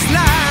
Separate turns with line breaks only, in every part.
this life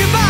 you by.